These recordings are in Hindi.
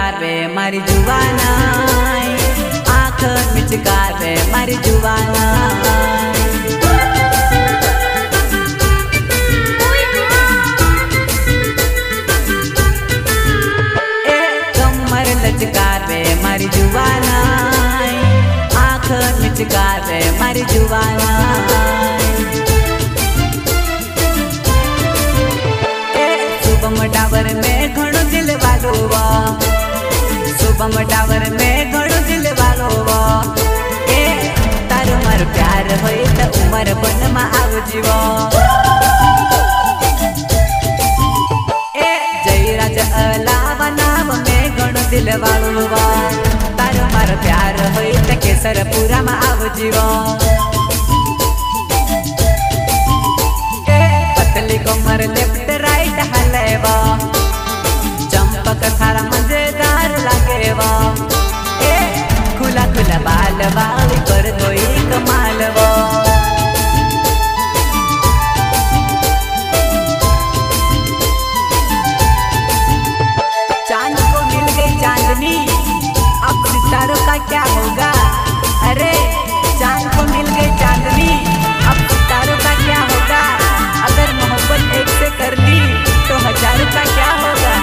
लचकावे मारी जुवाना आँख मिचकावे मारी जुवाना मारी जुवाना आँख मिचकावे मारी जुवाना शुभम टावर में घणो दिल वालो वा ए तारो मारो प्यार होय त उमर बन मा आवजी वा ए जयराज अलावा नाम में घणो दिल वालो वा क्या होगा? अरे चाँद को मिल गई चांदनी। अब सितारों का क्या होगा? अगर मोहब्बत एक से कर ली तो हज़ारों का क्या होगा?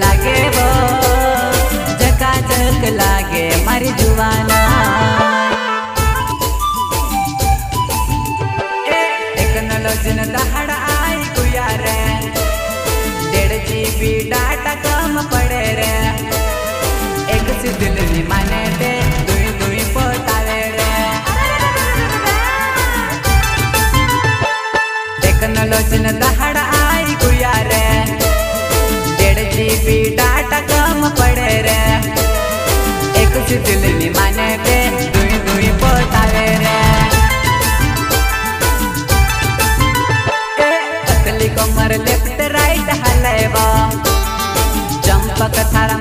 लागे वो। जका जक लागे, मारी जुवाना। लोचन दहाड़ आई डाटा कम पड़े रे एक दिल माने पे दुई दुई पोटावे रे पतली कमर लेफ़्ट राइट हलेवा चंपक थारा